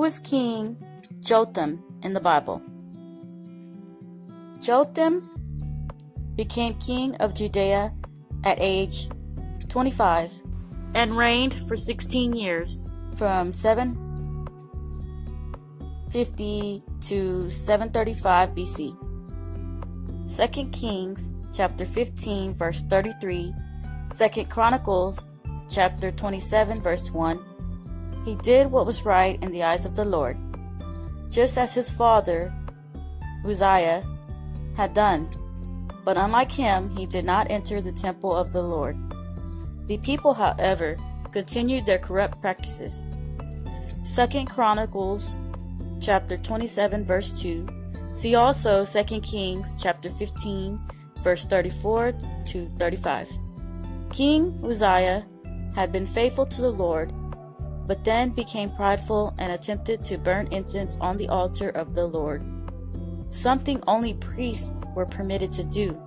was King Jotham in the Bible? Jotham became king of Judea at age 25 and reigned for 16 years from 750 to 735 BC. 2 Kings chapter 15 verse 33, 2 Chronicles chapter 27 verse 1. He did what was right in the eyes of the Lord, just as his father Uzziah had done. But unlike him, he did not enter the temple of the Lord. The people, however, continued their corrupt practices. Second Chronicles chapter 27 verse 2. See also 2 Kings chapter 15 verse 34 to 35. King Uzziah had been faithful to the Lord, but then became prideful and attempted to burn incense on the altar of the Lord something only priests were permitted to do.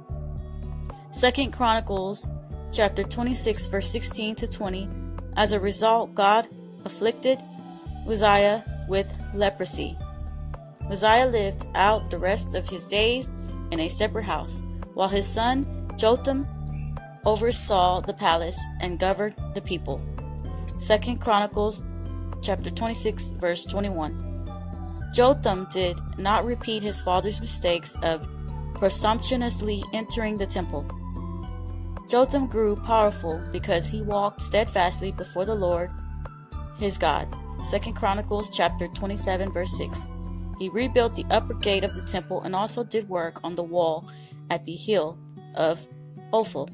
Second Chronicles chapter 26 verse 16 to 20. As a result, God afflicted Uzziah with leprosy. Uzziah lived out the rest of his days in a separate house, while his son Jotham oversaw the palace and governed the people. Second Chronicles chapter 26 verse 21. Jotham did not repeat his father's mistakes of presumptuously entering the temple. Jotham grew powerful because he walked steadfastly before the Lord his God. 2 Chronicles chapter 27 verse 6. He rebuilt the upper gate of the temple and also did work on the wall at the hill of Ophel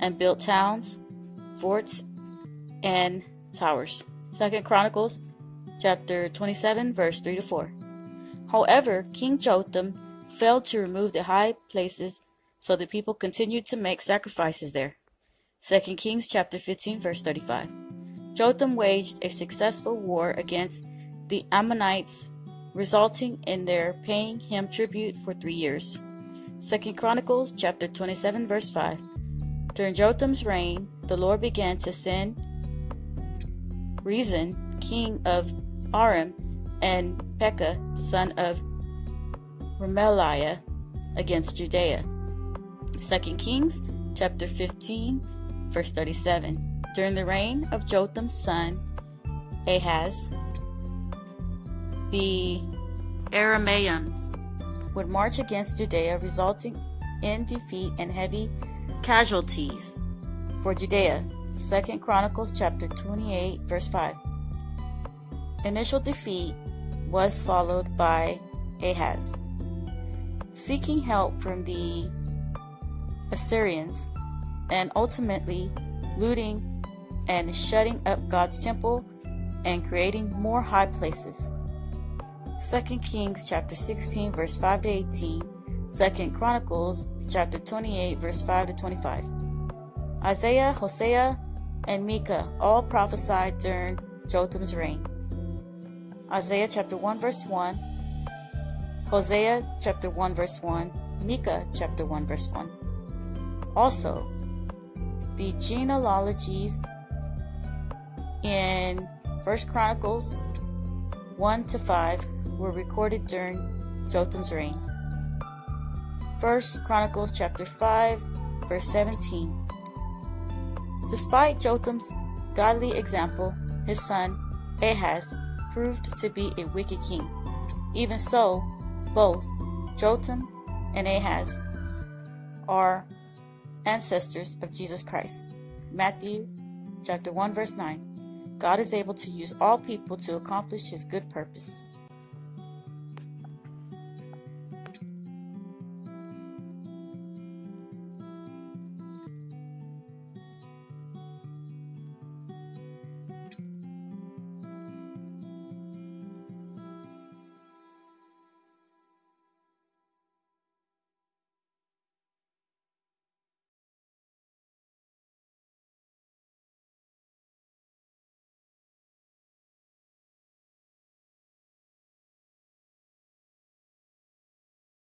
and built towns, forts, and towers. 2 Chronicles chapter 27, verse 3 to 4. However, King Jotham failed to remove the high places, so the people continued to make sacrifices there. 2 Kings chapter 15, verse 35. Jotham waged a successful war against the Ammonites, resulting in their paying him tribute for three years. 2 Chronicles chapter 27, verse 5. During Jotham's reign, the Lord began to send Rezin, king of Aram, and Pekah, son of Remaliah, against Judea. 2 Kings chapter 15, verse 37. During the reign of Jotham's son, Ahaz, the Arameans would march against Judea, resulting in defeat and heavy casualties for Judea. 2 Chronicles chapter 28, verse 5 initial defeat was followed by Ahaz. Seeking help from the Assyrians and ultimately looting and shutting up God's temple and creating more high places. 2 Kings chapter 16 verse 5 to 18, 2 Chronicles chapter 28 verse 5 to 25. Isaiah, Hosea, and Micah all prophesied during Jotham's reign. Isaiah chapter 1 verse 1, Hosea chapter 1 verse 1, Micah chapter 1 verse 1. Also, the genealogies in First Chronicles 1 to 5 were recorded during Jotham's reign. First Chronicles chapter 5 verse 17. Despite Jotham's godly example, his son Ahaz proved to be a wicked king. Even so, both Jotham and Ahaz are ancestors of Jesus Christ. Matthew chapter 1 verse 9. God is able to use all people to accomplish his good purpose.